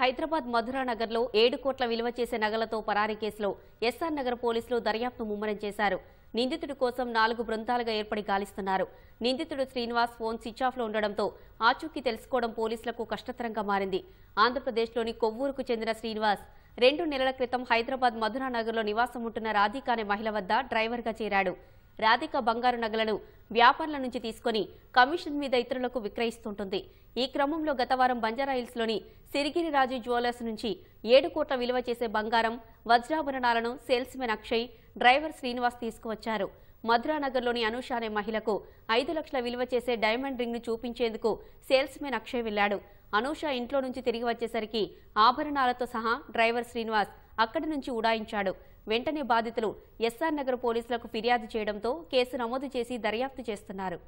హైదరాబాద్ మధురా నగర్లో ఏడు కోట్ల విలువ చేసే నగలతో పరారీ కేసులో ఎస్ఆర్ నగర్ పోలీసులు దర్యాప్తు ముమ్మరం చేశారు. నిందితుడి కోసం నాలుగు బృందాలుగా ఏర్పడి గాలిస్తున్నారు. నిందితుడు శ్రీనివాస్ ఫోన్ స్విచ్ ఆఫ్లో ఉండడంతో ఆచూకీ తెలుసుకోవడం పోలీసులకు కష్టతరంగా మారింది. ఆంధ్రప్రదేశ్లోని కొవ్వూరుకు చెందిన శ్రీనివాస్ రెండు నెలల క్రితం హైదరాబాద్ మధురా నగర్లో నివాసం ఉంటున్న రాధిక అనే మహిళ వద్ద డ్రైవర్గా చేరాడు. రాధిక బంగారు నగలను వ్యాపారుల నుంచి తీసుకొని కమిషన్ మీద ఇతరులకు విక్రయిస్తుంటుంది. ఈ క్రమంలో గత వారం సిరిగిరి రాజు జ్యువెలర్స్ నుంచి ఏడు కోట్ల విలువ చేసే బంగారం వజ్రాభరణాలను సేల్స్మెన్ అక్షయ్ డ్రైవర్ శ్రీనివాస్ తీసుకువచ్చారు. మధురానగర్లోని అనూష అనే మహిళకు ఐదు లక్షల విలువ చేసే డైమండ్ రింగ్ను చూపించేందుకు సేల్స్మెన్ అక్షయ్ వెళ్ళాడు అనూష ఇంట్లో నుంచి తిరిగి వచ్చేసరికి ఆభరణాలతో సహా డ్రైవర్ శ్రీనివాస్ అక్కడి నుంచి ఉడాయించాడు. వెంటనే బాధితులు ఎస్ఆర్ నగర్ పోలీసులకు ఫిర్యాదు చేయడంతో కేసు నమోదు చేసి దర్యాప్తు చేస్తున్నారు.